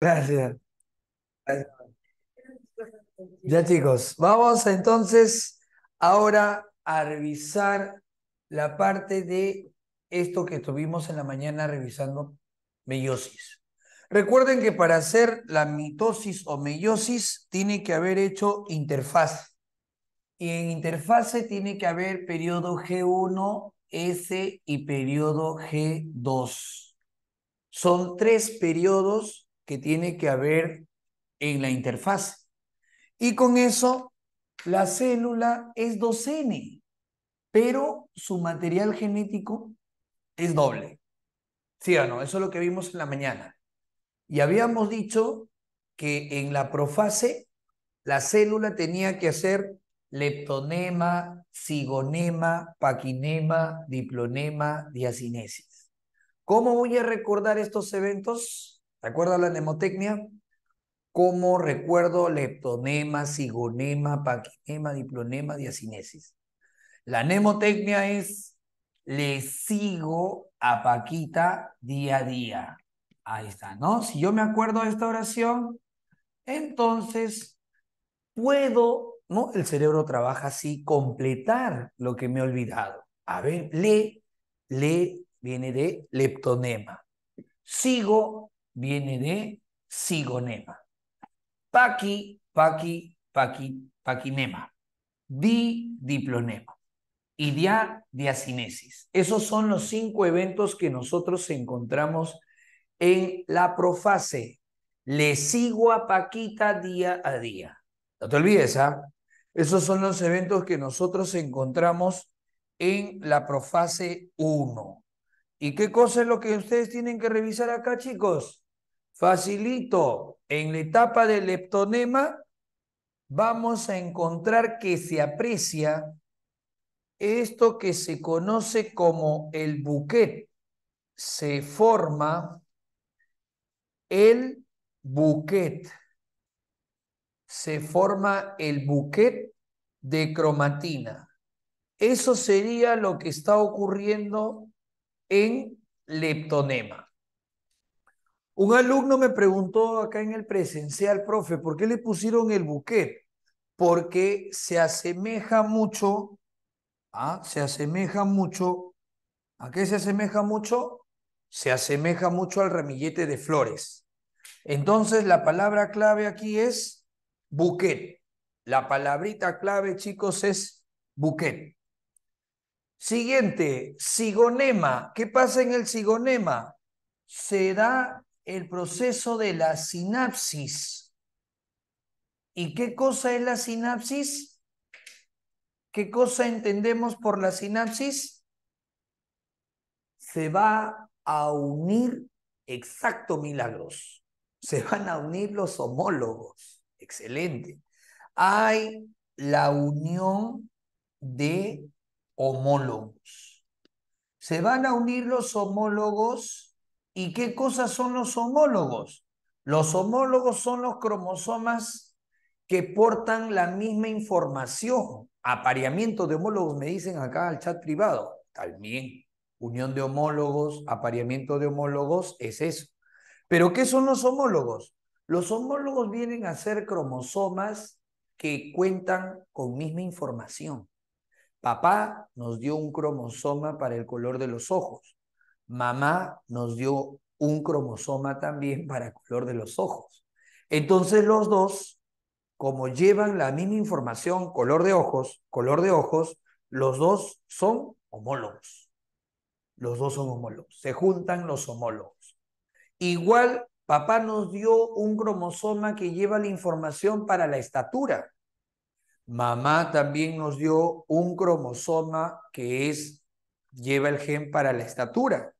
Gracias. Ya chicos, vamos entonces ahora a revisar la parte de esto que tuvimos en la mañana revisando meiosis. Recuerden que para hacer la mitosis o meiosis tiene que haber hecho interfaz. Y en interfase tiene que haber periodo G1, S y periodo G2. Son tres periodos que tiene que haber en la interfaz. Y con eso, la célula es 2N, pero su material genético es doble. ¿Sí o no? Eso es lo que vimos en la mañana. Y habíamos dicho que en la profase la célula tenía que hacer leptonema, cigonema, paquinema, diplonema, diacinesis. ¿Cómo voy a recordar estos eventos? ¿Recuerda la mnemotecnia? ¿Cómo recuerdo leptonema, cigonema, paquinema, diplonema, diacinesis? La mnemotecnia es le sigo a Paquita día a día. Ahí está, ¿no? Si yo me acuerdo de esta oración, entonces puedo, ¿no? El cerebro trabaja así, completar lo que me he olvidado. A ver, le, le viene de leptonema. Sigo viene de sigonema. Paqui, paqui, paqui, paquinema. Di, diplonema y dia, diacinesis. Esos son los cinco eventos que nosotros encontramos en la profase. Le sigo a Paquita día a día. No te olvides, ¿ah? Esos son los eventos que nosotros encontramos en la profase 1. ¿Y qué cosa es lo que ustedes tienen que revisar acá, chicos? Facilito. En la etapa del leptonema vamos a encontrar que se aprecia esto que se conoce como el buquet. Se forma el buquet. Se forma el buquet de cromatina. Eso sería lo que está ocurriendo en leptonema. Un alumno me preguntó acá en el presencial, profe, ¿por qué le pusieron el buquet? Porque se asemeja mucho ¿ah? se asemeja mucho. ¿A qué se asemeja mucho? Se asemeja mucho al ramillete de flores. Entonces, la palabra clave aquí es buquet. La palabrita clave, chicos, es buquet. Siguiente, sigonema. ¿Qué pasa en el sigonema? Se da el proceso de la sinapsis. ¿Y qué cosa es la sinapsis? ¿Qué cosa entendemos por la sinapsis? Se va a unir, exacto milagros, se van a unir los homólogos. Excelente. Hay la unión de homólogos. Se van a unir los homólogos y ¿qué cosas son los homólogos? Los homólogos son los cromosomas que portan la misma información apareamiento de homólogos, me dicen acá al chat privado. También, unión de homólogos, apareamiento de homólogos, es eso. Pero ¿qué son los homólogos? Los homólogos vienen a ser cromosomas que cuentan con misma información. Papá nos dio un cromosoma para el color de los ojos. Mamá nos dio un cromosoma también para color de los ojos. Entonces los dos como llevan la misma información, color de ojos, color de ojos, los dos son homólogos. Los dos son homólogos. Se juntan los homólogos. Igual, papá nos dio un cromosoma que lleva la información para la estatura. Mamá también nos dio un cromosoma que es lleva el gen para la estatura.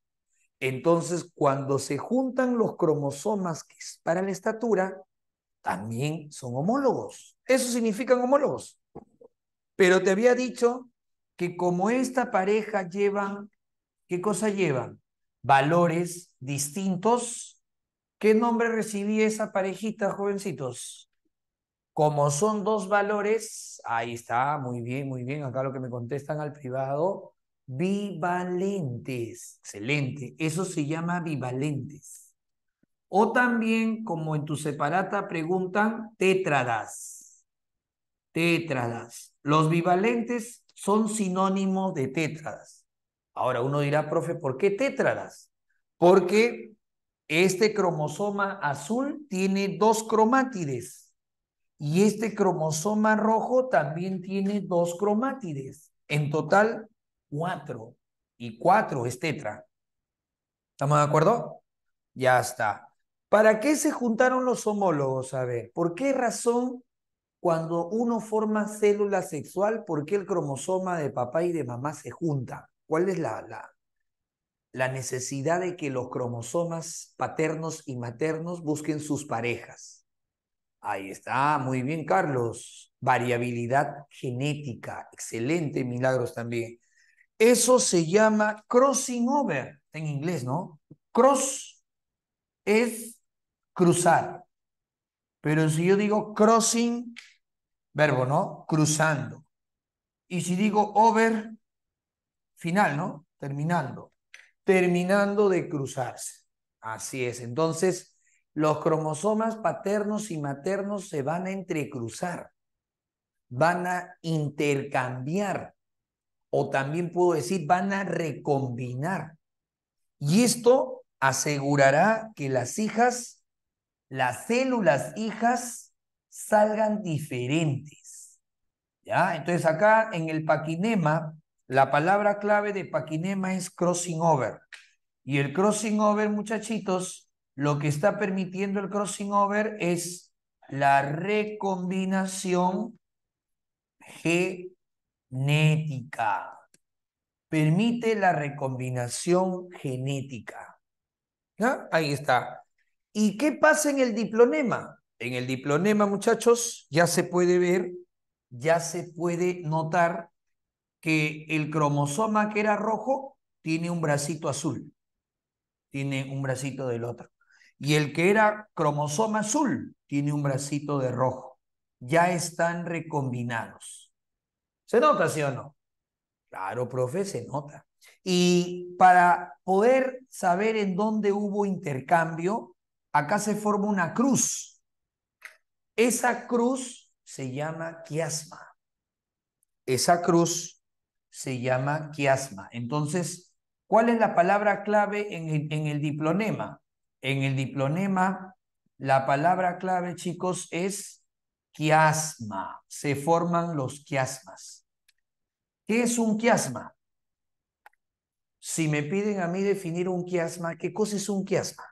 Entonces, cuando se juntan los cromosomas que es para la estatura, también son homólogos. Eso significan homólogos. Pero te había dicho que como esta pareja llevan, ¿qué cosa llevan? Valores distintos. ¿Qué nombre recibí esa parejita, jovencitos? Como son dos valores, ahí está, muy bien, muy bien, acá lo que me contestan al privado, bivalentes. Excelente, eso se llama bivalentes. O también, como en tu separata preguntan, tétradas. Tétradas. Los bivalentes son sinónimos de tétradas. Ahora uno dirá, profe, ¿por qué tétradas? Porque este cromosoma azul tiene dos cromátides y este cromosoma rojo también tiene dos cromátides. En total, cuatro. Y cuatro es tetra. ¿Estamos de acuerdo? Ya está. ¿Para qué se juntaron los homólogos? A ver, ¿por qué razón cuando uno forma célula sexual, por qué el cromosoma de papá y de mamá se junta? ¿Cuál es la, la, la necesidad de que los cromosomas paternos y maternos busquen sus parejas? Ahí está, muy bien, Carlos. Variabilidad genética, excelente, milagros también. Eso se llama crossing over en inglés, ¿no? Cross es cruzar. Pero si yo digo crossing, verbo, ¿no? Cruzando. Y si digo over, final, ¿no? Terminando. Terminando de cruzarse. Así es. Entonces, los cromosomas paternos y maternos se van a entrecruzar. Van a intercambiar. O también puedo decir, van a recombinar. Y esto asegurará que las hijas, las células hijas, salgan diferentes. ¿Ya? Entonces acá en el paquinema, la palabra clave de paquinema es crossing over. Y el crossing over, muchachitos, lo que está permitiendo el crossing over es la recombinación genética permite la recombinación genética. Ahí está. ¿Y qué pasa en el diplonema? En el diplonema, muchachos, ya se puede ver, ya se puede notar que el cromosoma que era rojo tiene un bracito azul, tiene un bracito del otro. Y el que era cromosoma azul tiene un bracito de rojo. Ya están recombinados. ¿Se nota, sí o no? Claro, profe, se nota. Y para poder saber en dónde hubo intercambio, acá se forma una cruz. Esa cruz se llama quiasma. Esa cruz se llama quiasma. Entonces, ¿cuál es la palabra clave en el, en el diplonema? En el diplonema, la palabra clave, chicos, es quiasma. Se forman los quiasmas. ¿Qué es un quiasma? Si me piden a mí definir un quiasma, ¿qué cosa es un quiasma?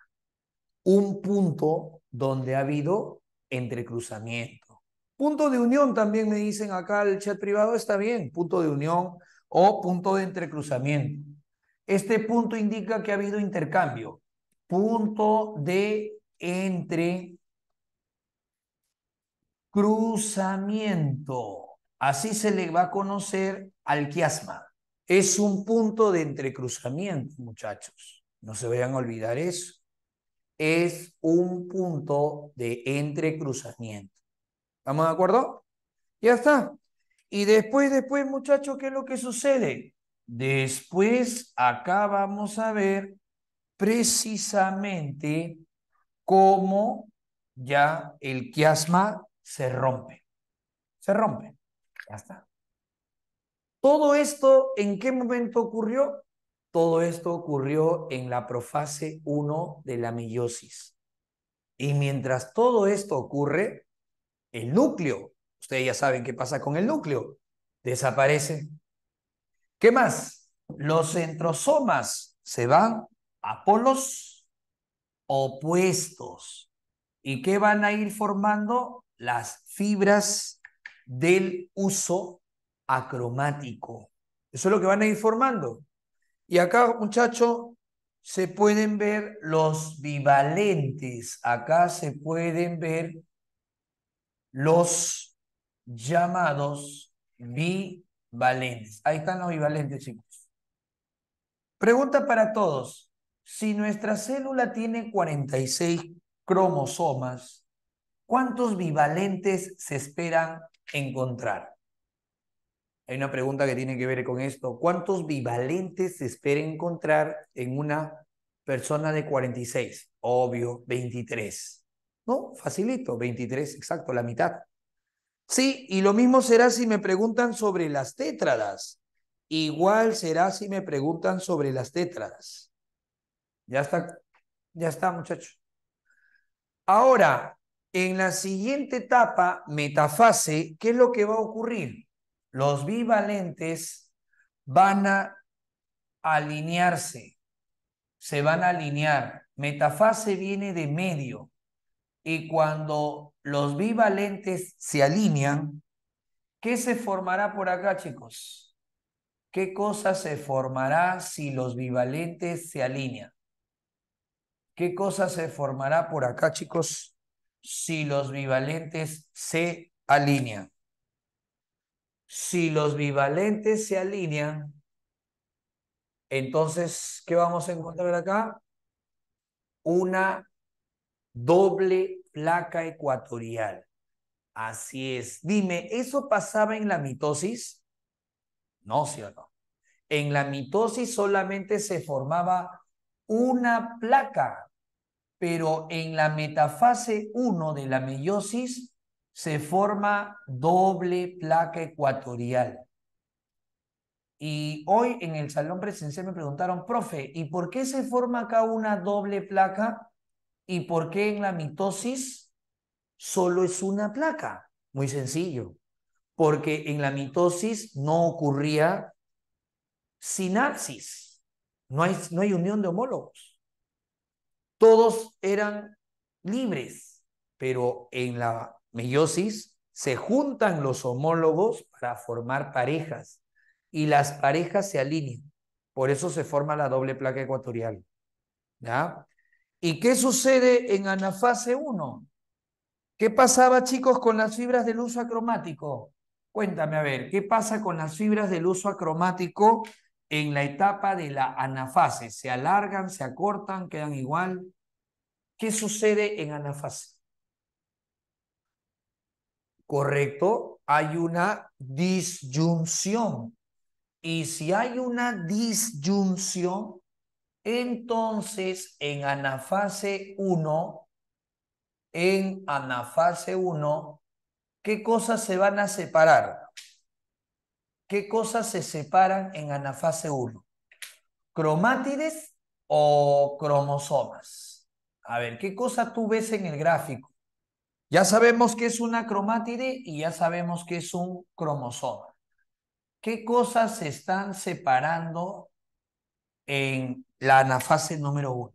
Un punto donde ha habido entrecruzamiento. Punto de unión también me dicen acá el chat privado, está bien, punto de unión o punto de entrecruzamiento. Este punto indica que ha habido intercambio. Punto de entrecruzamiento. Así se le va a conocer al quiasma. Es un punto de entrecruzamiento, muchachos. No se vayan a olvidar eso. Es un punto de entrecruzamiento. ¿Estamos de acuerdo? Ya está. Y después, después, muchachos, ¿qué es lo que sucede? Después, acá vamos a ver precisamente cómo ya el quiasma se rompe. Se rompe. Ya está. Todo esto, ¿en qué momento ocurrió? Todo esto ocurrió en la profase 1 de la meiosis. Y mientras todo esto ocurre, el núcleo, ustedes ya saben qué pasa con el núcleo, desaparece. ¿Qué más? Los centrosomas se van a polos opuestos. ¿Y qué van a ir formando? Las fibras del uso acromático. Eso es lo que van a ir formando. Y acá, muchachos, se pueden ver los bivalentes. Acá se pueden ver los llamados bivalentes. Ahí están los bivalentes, chicos. Pregunta para todos. Si nuestra célula tiene 46 cromosomas, ¿cuántos bivalentes se esperan encontrar? Hay una pregunta que tiene que ver con esto. ¿Cuántos bivalentes se espera encontrar en una persona de 46, obvio, 23. ¿No? Facilito, 23, exacto, la mitad. Sí, y lo mismo será si me preguntan sobre las tétradas. Igual será si me preguntan sobre las tétradas. Ya está, ya está, muchachos. Ahora, en la siguiente etapa, metafase, ¿qué es lo que va a ocurrir? Los bivalentes van a alinearse, se van a alinear. Metafase viene de medio. Y cuando los bivalentes se alinean, ¿qué se formará por acá, chicos? ¿Qué cosa se formará si los bivalentes se alinean? ¿Qué cosa se formará por acá, chicos, si los bivalentes se alinean? Si los bivalentes se alinean, entonces, ¿qué vamos a encontrar acá? Una doble placa ecuatorial. Así es. Dime, ¿eso pasaba en la mitosis? No, sí o no. En la mitosis solamente se formaba una placa, pero en la metafase 1 de la meiosis se forma doble placa ecuatorial. Y hoy en el salón presencial me preguntaron, profe, ¿y por qué se forma acá una doble placa? ¿Y por qué en la mitosis solo es una placa? Muy sencillo, porque en la mitosis no ocurría sinapsis, no hay, no hay unión de homólogos. Todos eran libres, pero en la meiosis se juntan los homólogos para formar parejas y las parejas se alinean. Por eso se forma la doble placa ecuatorial. ¿Y qué sucede en anafase 1? ¿Qué pasaba, chicos, con las fibras del uso acromático? Cuéntame, a ver, ¿qué pasa con las fibras del uso acromático en la etapa de la anafase? ¿Se alargan, se acortan, quedan igual? ¿Qué sucede en anafase? Correcto, hay una disyunción y si hay una disyunción, entonces en anafase 1, en anafase 1, ¿qué cosas se van a separar? ¿Qué cosas se separan en anafase 1? ¿Cromátides o cromosomas? A ver, ¿qué cosa tú ves en el gráfico? Ya sabemos que es una cromátide y ya sabemos que es un cromosoma. ¿Qué cosas se están separando en la anafase número uno?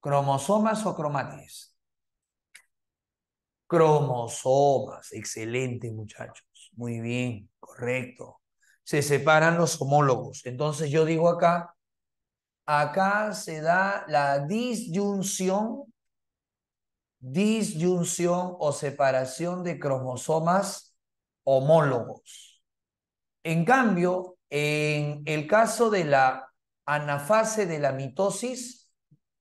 ¿Cromosomas o cromátides? Cromosomas, excelente muchachos, muy bien, correcto. Se separan los homólogos. Entonces yo digo acá, acá se da la disyunción, disyunción o separación de cromosomas homólogos. En cambio, en el caso de la anafase de la mitosis,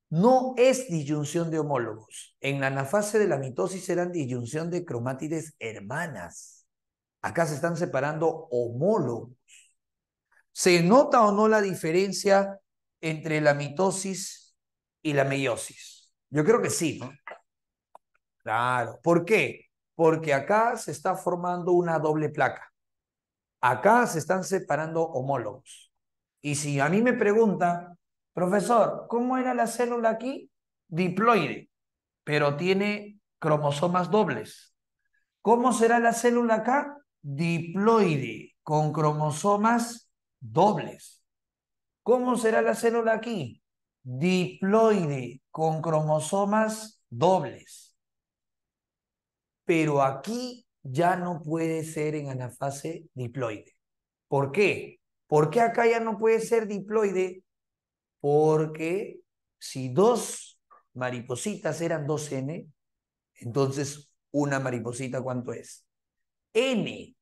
no es disyunción de homólogos. En la anafase de la mitosis eran disyunción de cromátides hermanas. Acá se están separando homólogos. ¿Se nota o no la diferencia entre la mitosis y la meiosis? Yo creo que sí, ¿no? Claro. ¿Por qué? Porque acá se está formando una doble placa. Acá se están separando homólogos. Y si a mí me pregunta, profesor, ¿cómo era la célula aquí? Diploide, pero tiene cromosomas dobles. ¿Cómo será la célula acá? Diploide, con cromosomas dobles. ¿Cómo será la célula aquí? Diploide, con cromosomas dobles. Pero aquí ya no puede ser en anafase diploide. ¿Por qué? ¿Por qué acá ya no puede ser diploide? Porque si dos maripositas eran 2N, entonces una mariposita, ¿cuánto es? N.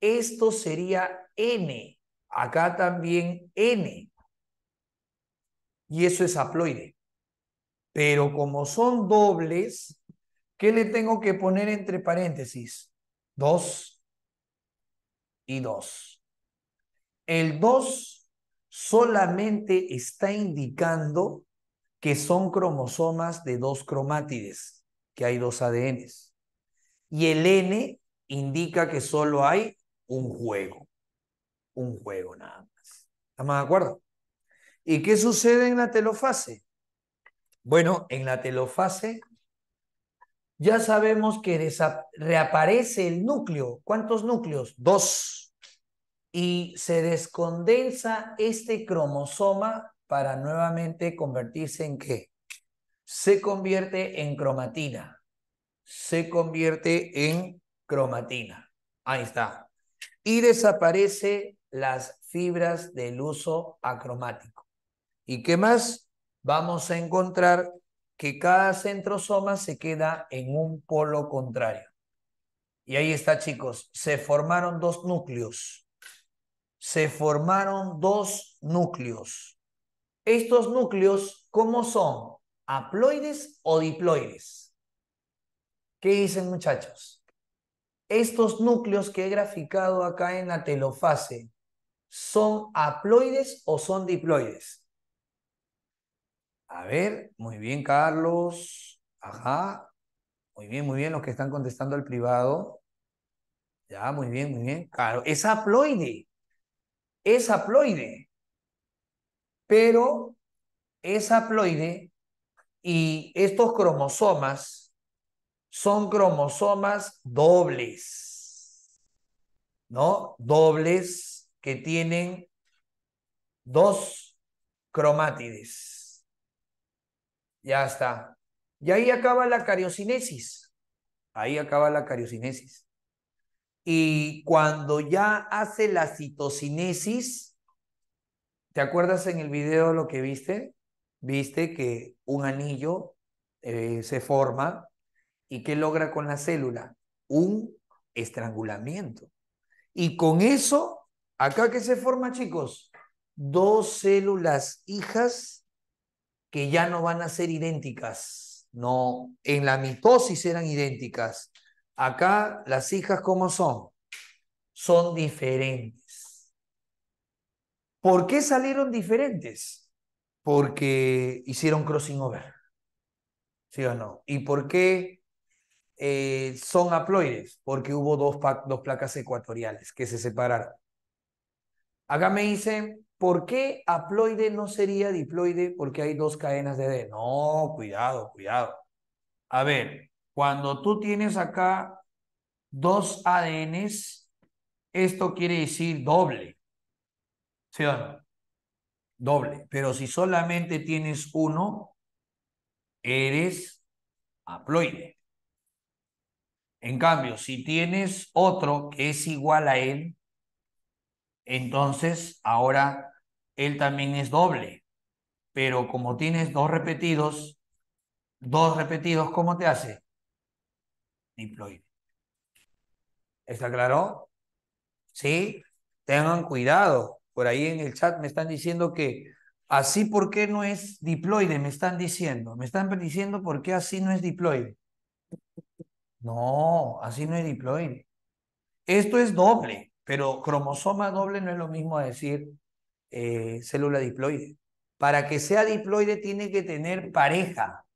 Esto sería N. Acá también N. Y eso es haploide. Pero como son dobles, ¿qué le tengo que poner entre paréntesis? 2 y 2. El 2 solamente está indicando que son cromosomas de dos cromátides, que hay dos ADNs. Y el N indica que solo hay un juego. Un juego nada más. ¿Estamos de acuerdo? ¿Y qué sucede en la telofase? Bueno, en la telofase ya sabemos que reaparece el núcleo. ¿Cuántos núcleos? Dos. Y se descondensa este cromosoma para nuevamente convertirse en qué? Se convierte en cromatina. Se convierte en cromatina. Ahí está. Y desaparece las fibras del uso acromático. ¿Y qué más? Vamos a encontrar que cada centrosoma se queda en un polo contrario. Y ahí está, chicos, se formaron dos núcleos. Se formaron dos núcleos. Estos núcleos, ¿cómo son? ¿Haploides o diploides? ¿Qué dicen, muchachos? Estos núcleos que he graficado acá en la telofase, ¿son haploides o son diploides? A ver, muy bien, Carlos. Ajá. Muy bien, muy bien, los que están contestando al privado. Ya, muy bien, muy bien. Claro, es haploide. Es haploide. Pero es haploide y estos cromosomas son cromosomas dobles. ¿No? Dobles que tienen dos cromátides. Ya está. Y ahí acaba la cariocinesis. Ahí acaba la cariocinesis. Y cuando ya hace la citocinesis, ¿te acuerdas en el video lo que viste? Viste que un anillo eh, se forma y ¿qué logra con la célula? Un estrangulamiento. Y con eso, acá que se forma, chicos, dos células hijas que ya no van a ser idénticas. No, en la mitosis eran idénticas. Acá las hijas, ¿cómo son? Son diferentes. ¿Por qué salieron diferentes? Porque hicieron crossing over. ¿Sí o no? ¿Y por qué eh, son haploides? Porque hubo dos, dos placas ecuatoriales que se separaron. Acá me dicen, ¿Por qué haploide no sería diploide? Porque hay dos cadenas de D. No, cuidado, cuidado. A ver, cuando tú tienes acá dos ADNs, esto quiere decir doble. ¿Sí o no? Doble. Pero si solamente tienes uno, eres haploide. En cambio, si tienes otro que es igual a él, entonces ahora él también es doble. Pero como tienes dos repetidos, dos repetidos, ¿cómo te hace? Diploide. ¿Está claro? Sí, tengan cuidado. Por ahí en el chat me están diciendo que así, ¿por qué no es diploide? Me están diciendo. Me están diciendo por qué así no es diploide. No, así no es diploide. Esto es doble, pero cromosoma doble no es lo mismo a decir eh, célula diploide. Para que sea diploide tiene que tener pareja,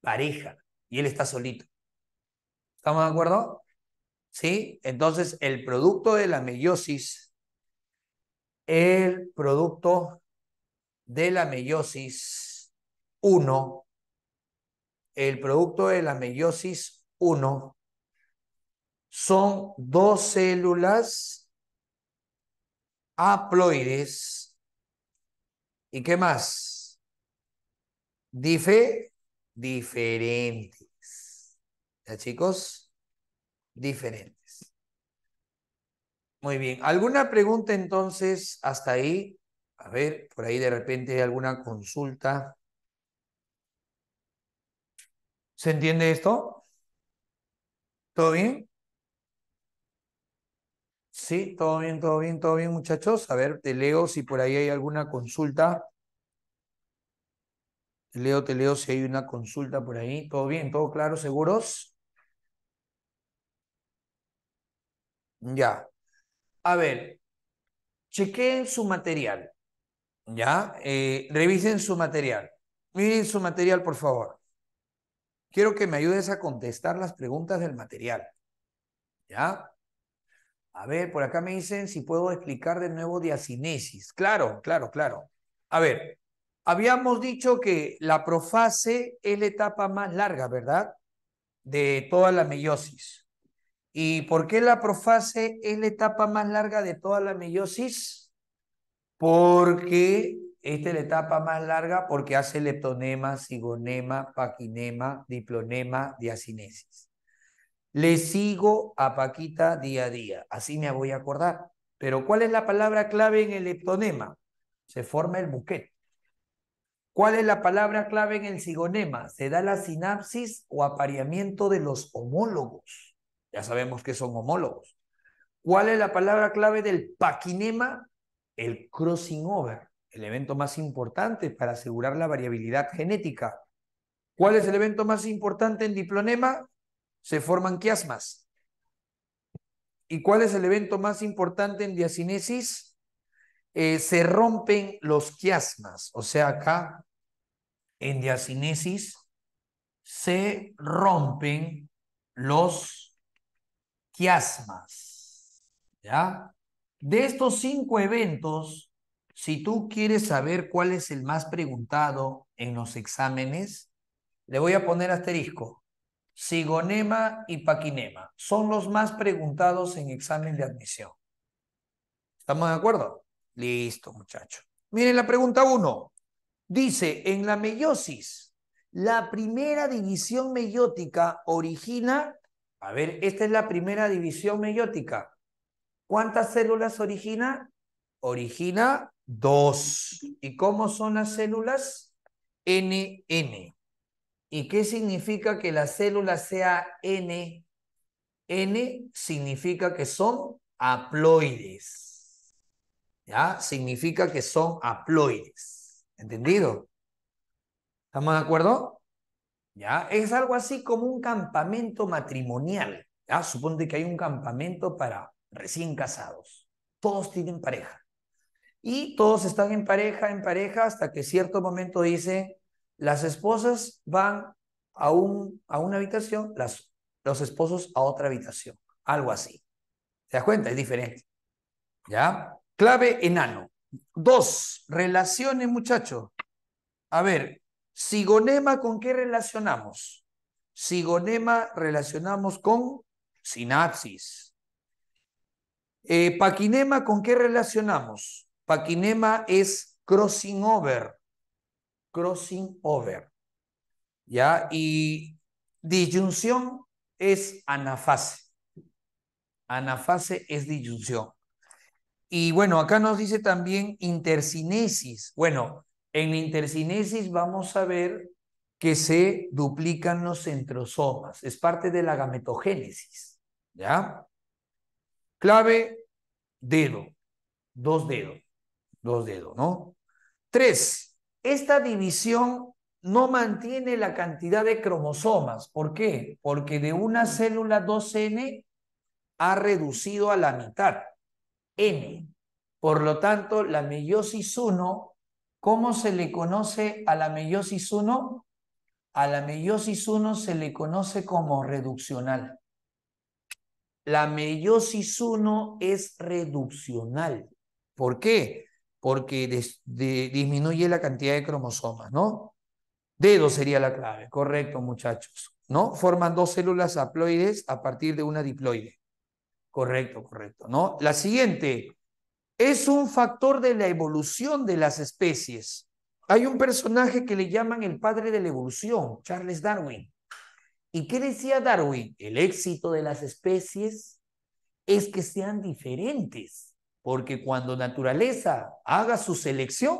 pareja, y él está solito. ¿Estamos de acuerdo? ¿Sí? Entonces, el producto de la meiosis, el producto de la meiosis 1, el producto de la meiosis 1 son dos células haploides. ¿Y qué más? Dife, diferentes. ¿Ya chicos? Diferentes. Muy bien. ¿Alguna pregunta entonces hasta ahí? A ver, por ahí de repente hay alguna consulta. ¿Se entiende esto? ¿Todo bien? Sí, todo bien, todo bien, todo bien, muchachos. A ver, te leo si por ahí hay alguna consulta. Te leo, te leo si hay una consulta por ahí. ¿Todo bien? ¿Todo claro? ¿Seguros? Ya. A ver, chequeen su material. ¿Ya? Eh, revisen su material. Miren su material, por favor. Quiero que me ayudes a contestar las preguntas del material. ¿Ya? A ver, por acá me dicen si puedo explicar de nuevo diacinesis. Claro, claro, claro. A ver, habíamos dicho que la profase es la etapa más larga, ¿verdad? De toda la meiosis. ¿Y por qué la profase es la etapa más larga de toda la meiosis? Porque esta es la etapa más larga porque hace leptonema, cigonema, paquinema, diplonema, diacinesis. Le sigo a Paquita día a día, así me voy a acordar. Pero ¿cuál es la palabra clave en el leptonema? Se forma el buquet. ¿Cuál es la palabra clave en el cigonema? Se da la sinapsis o apareamiento de los homólogos. Ya sabemos que son homólogos. ¿Cuál es la palabra clave del paquinema? El crossing over, el evento más importante para asegurar la variabilidad genética. ¿Cuál es el evento más importante en diplonema? se forman quiasmas. ¿Y cuál es el evento más importante en diacinesis? Eh, se rompen los quiasmas. O sea, acá en diacinesis se rompen los quiasmas. ¿Ya? De estos cinco eventos, si tú quieres saber cuál es el más preguntado en los exámenes, le voy a poner asterisco. Sigonema y Paquinema. Son los más preguntados en examen de admisión. ¿Estamos de acuerdo? Listo, muchachos. Miren la pregunta uno. Dice, en la meiosis, la primera división meiótica origina, a ver, esta es la primera división meiótica. ¿Cuántas células origina? Origina dos. ¿Y cómo son las células? NN. ¿Y qué significa que la célula sea N? N significa que son haploides. ¿Ya? Significa que son haploides. ¿Entendido? ¿Estamos de acuerdo? ¿Ya? Es algo así como un campamento matrimonial. ¿Ya? Suponte que hay un campamento para recién casados. Todos tienen pareja. Y todos están en pareja, en pareja, hasta que cierto momento dice, las esposas van a, un, a una habitación, los esposos a otra habitación. Algo así. ¿Te das cuenta? Es diferente. ¿Ya? Clave enano. Dos, relaciones, muchachos. A ver, sigonema, ¿con qué relacionamos? Sigonema relacionamos con sinapsis. Eh, paquinema, ¿con qué relacionamos? Paquinema es crossing over crossing over. ¿Ya? Y disyunción es anafase. Anafase es disyunción. Y bueno, acá nos dice también intercinesis. Bueno, en la intercinesis vamos a ver que se duplican los centrosomas. Es parte de la gametogénesis. ¿Ya? Clave, dedo. Dos dedos. Dos dedos, ¿no? Tres, esta división no mantiene la cantidad de cromosomas. ¿Por qué? Porque de una célula 2N ha reducido a la mitad, N. Por lo tanto, la meiosis 1, ¿cómo se le conoce a la meiosis 1? A la meiosis 1 se le conoce como reduccional. La meiosis 1 es reduccional. ¿Por qué? Porque disminuye la cantidad de cromosomas, ¿no? Dedo sería la clave, correcto, muchachos, ¿no? Forman dos células haploides a partir de una diploide. Correcto, correcto, ¿no? La siguiente, es un factor de la evolución de las especies. Hay un personaje que le llaman el padre de la evolución, Charles Darwin. ¿Y qué decía Darwin? El éxito de las especies es que sean diferentes porque cuando naturaleza haga su selección,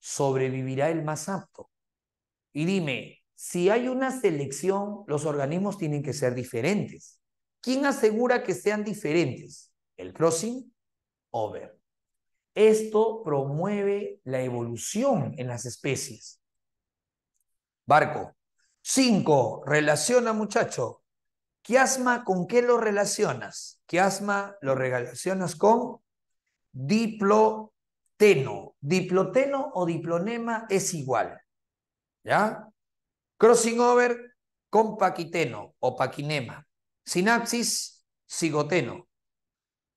sobrevivirá el más apto. Y dime, si hay una selección, los organismos tienen que ser diferentes. ¿Quién asegura que sean diferentes? El crossing over. Esto promueve la evolución en las especies. Barco. Cinco, relaciona muchacho. Quiasma, ¿con qué lo relacionas? Quiasma lo relacionas con diplonema. teno. Diploteno o diplonema es igual. ¿Ya? Crossing over con paquiteno o paquinema. Sinapsis, cigoteno.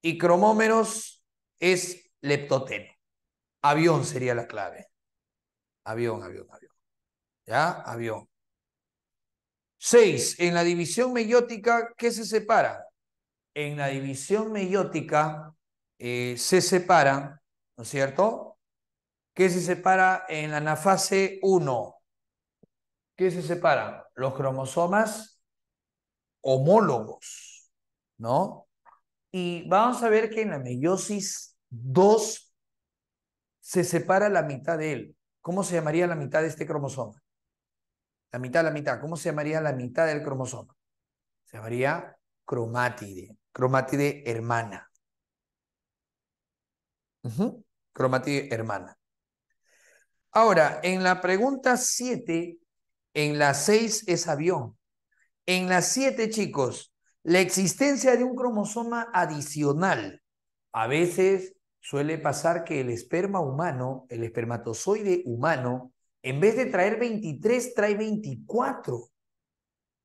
Y cromómeros es leptoteno. Avión sería la clave. Avión, avión, avión. ¿Ya? Avión. Seis, en la división meiótica, ¿qué se separa? En la división meiótica eh, se separan, ¿no es cierto? ¿Qué se separa en la anafase 1? ¿Qué se separan? Los cromosomas homólogos, ¿no? Y vamos a ver que en la meiosis 2 se separa la mitad de él. ¿Cómo se llamaría la mitad de este cromosoma? La mitad, la mitad. ¿Cómo se llamaría la mitad del cromosoma? Se llamaría cromátide. Cromátide hermana. Cromátide hermana. Ahora, en la pregunta 7, en la 6 es avión. En la 7, chicos, la existencia de un cromosoma adicional. A veces suele pasar que el esperma humano, el espermatozoide humano, en vez de traer 23, trae 24.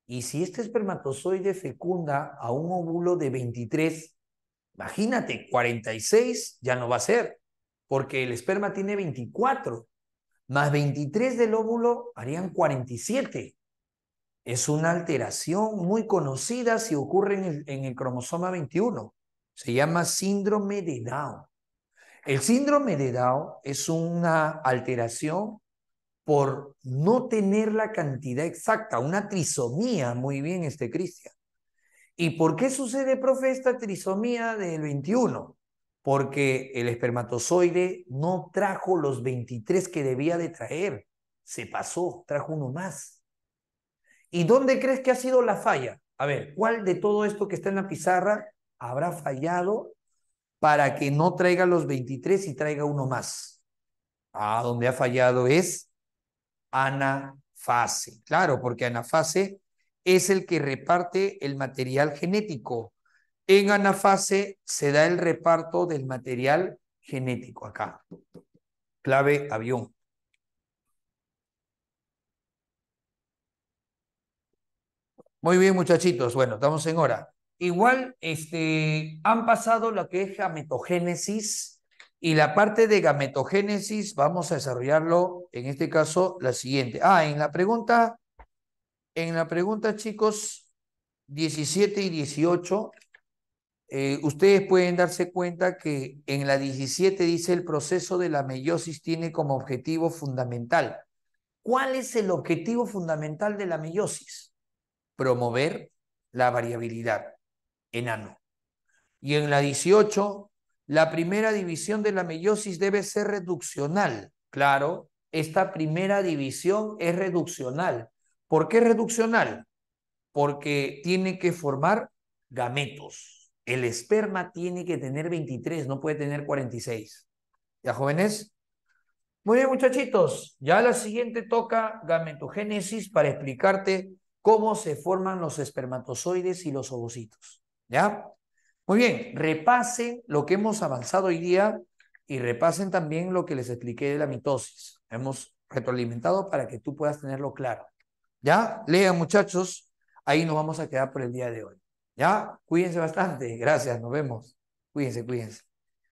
Y si este espermatozoide fecunda a un óvulo de 23, imagínate, 46 ya no va a ser, porque el esperma tiene 24, más 23 del óvulo harían 47. Es una alteración muy conocida si ocurre en el, cromosoma 21. Se llama síndrome de Down. El síndrome de Down es una alteración por no tener la cantidad exacta, una trisomía, muy bien este Cristian. ¿Y por qué sucede, profe, esta trisomía del 21? Porque el espermatozoide no trajo los 23 que debía de traer, se pasó, trajo uno más. ¿Y dónde crees que ha sido la falla? A ver, ¿cuál de todo esto que está en la pizarra habrá fallado para que no traiga los 23 y traiga uno más? Ah, donde ha fallado es anafase. Claro, porque anafase es el que reparte el material genético. En anafase se da el reparto del material genético acá. Clave avión. Muy bien, muchachitos. Bueno, estamos en hora. Igual, este, han pasado lo que es gametogénesis, y la parte de gametogénesis vamos a desarrollarlo, en este caso, la siguiente. Ah, en la pregunta, en la pregunta, chicos, 17 y 18, eh, ustedes pueden darse cuenta que en la 17 dice el proceso de la meiosis tiene como objetivo fundamental. ¿Cuál es el objetivo fundamental de la meiosis? Promover la variabilidad, enano. Y en la 18 la primera división de la meiosis debe ser reduccional. Claro, esta primera división es reduccional. ¿Por qué reduccional? Porque tiene que formar gametos. El esperma tiene que tener 23, no puede tener 46. ¿Ya, jóvenes? Muy bien, muchachitos. Ya la siguiente toca gametogénesis para explicarte cómo se forman los espermatozoides y los ovocitos. ¿Ya? Muy bien, repasen lo que hemos avanzado hoy día y repasen también lo que les expliqué de la mitosis. Hemos retroalimentado para que tú puedas tenerlo claro. ¿Ya? Lean muchachos, ahí nos vamos a quedar por el día de hoy. ¿Ya? Cuídense bastante. Gracias, nos vemos. Cuídense, cuídense.